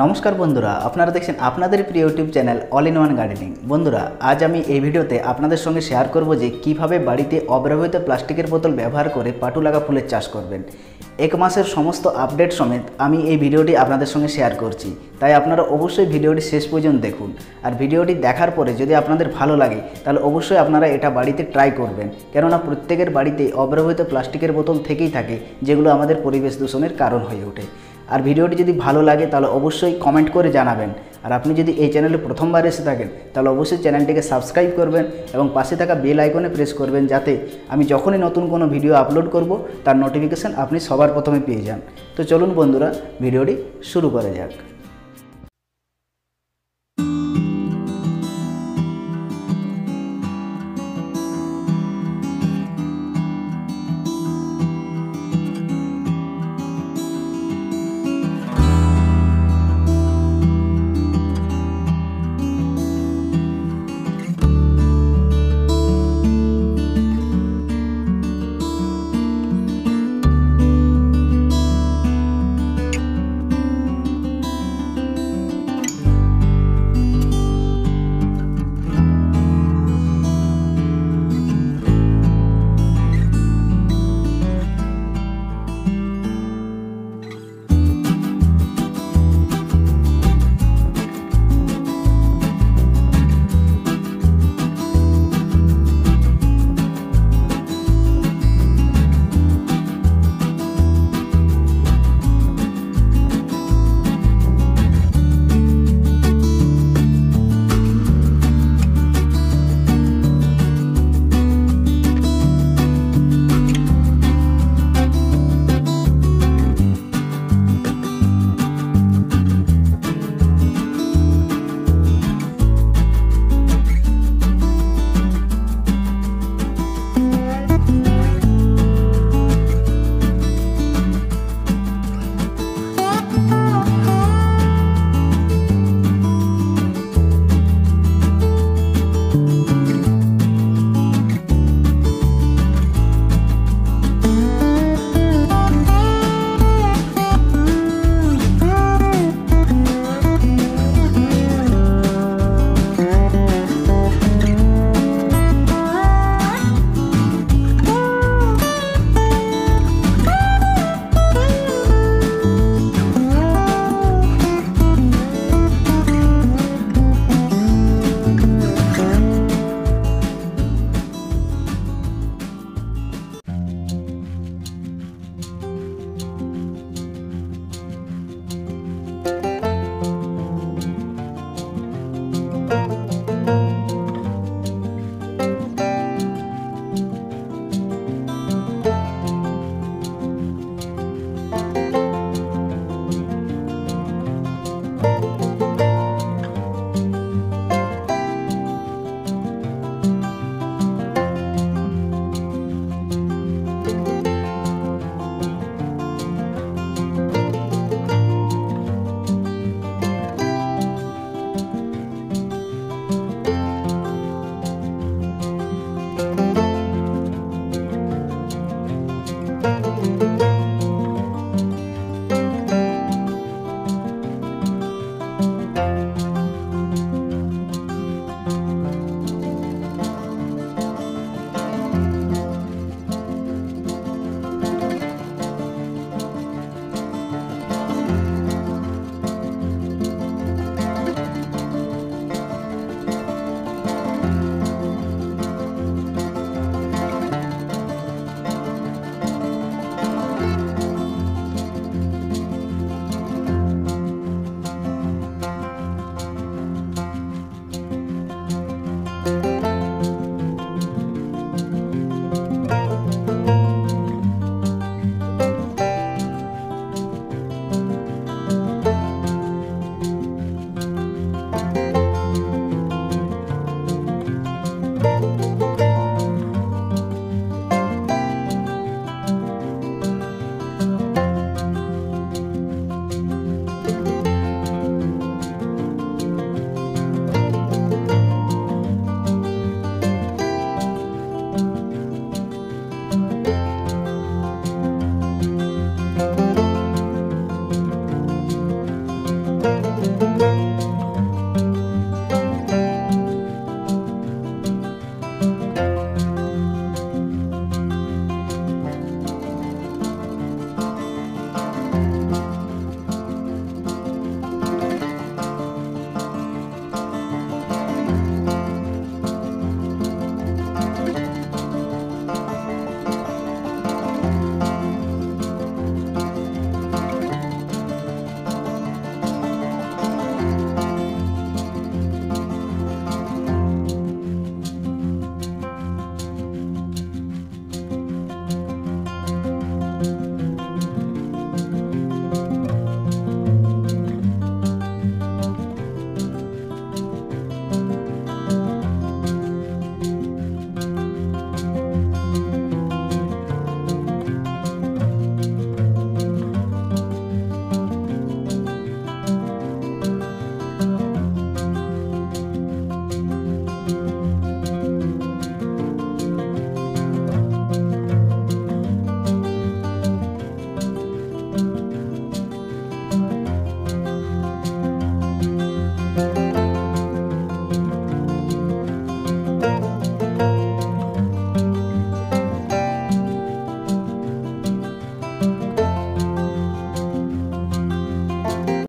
নমস্কার বন্ধুরা, আপনারা দেখছেন আপনাদের প্রিয় YouTube channel all in one gardening. বন্ধুরা, আজ আমি এই ভিডিওতে আপনাদের সঙ্গে শেয়ার করব যে কীভাবে বাড়িতে অব্যবহৃত প্লাস্টিকের বোতল ব্যবহার করে পাটু লাগা ফুলের চাষ করবেন। এক মাসের সমস্ত আপডেট সমেত আমি এই ভিডিওটি আপনাদের সঙ্গে শেয়ার করছি। তাই আপনারা অবশ্যই ভিডিওটি শেষ পর্যন্ত দেখুন। আর ভিডিওটি দেখার পরে যদি আপনাদের ভালো লাগে, তাহলে অবশ্যই আপনারা এটা বাড়িতে ট্রাই করবেন। কেননা প্রত্যেকের বাড়িতে অব্যবহৃত প্লাস্টিকের বোতল থেকেই থাকে, যেগুলো আমাদের পরিবেশ দূষণের কারণ হয়ে ওঠে। আর ভিডিওটি যদি ভালো লাগে তাহলে অবশ্যই কমেন্ট করে জানাবেন। আর আপনি যদি এই চ্যানেলে প্রথমবার এসে থাকেন, তাহলে অবশ্যই চ্যানেলটিকে সাবস্ক্রাইব করবেন এবং পাশে থাকা বেল আইকনে প্রেস করবেন যাতে আমি যখনই নতুন কোনো ভিডিও আপলোড করব, তার নোটিফিকেশান আপনি সবার প্রথমে পেয়ে যান। তো চলুন বন্ধুরা, ভিডিওটি শুরু করা যাক।